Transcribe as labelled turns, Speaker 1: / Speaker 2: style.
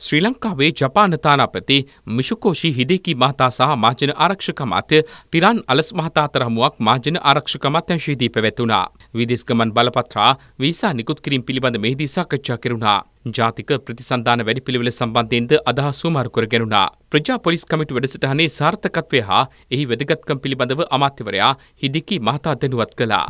Speaker 1: ශ්‍රී ලංකාවේ ජපාන තානාපති මිශුකෝෂි හිදේකි මහතා සහ මාජන ආරක්ෂක අමාත්‍ය ටිරන් අලස් මහතා අතර හමුවක් මාජන ආරක්ෂක අමාත්‍යංශයේදී පැවැතුණා. විදේශ ගමන් බලපත්‍රා වීසා නිකුත් කිරීම පිළිබඳ මෙහිදී සාකච්ඡා කෙරුණා. ජාතික ප්‍රතිසන්ධාන වැඩිපිළිවෙල සම්බන්ධයෙන්ද අදහස් සුමාරු කරගෙනුණා. ප්‍රජා පොලිස් කමිටු වැඩසටහනේ සාර්ථකත්වය හා එහි වැදගත්කම් පිළිබඳව අමාත්‍යවරයා හිදිකි මහතා දැනුවත් කළා.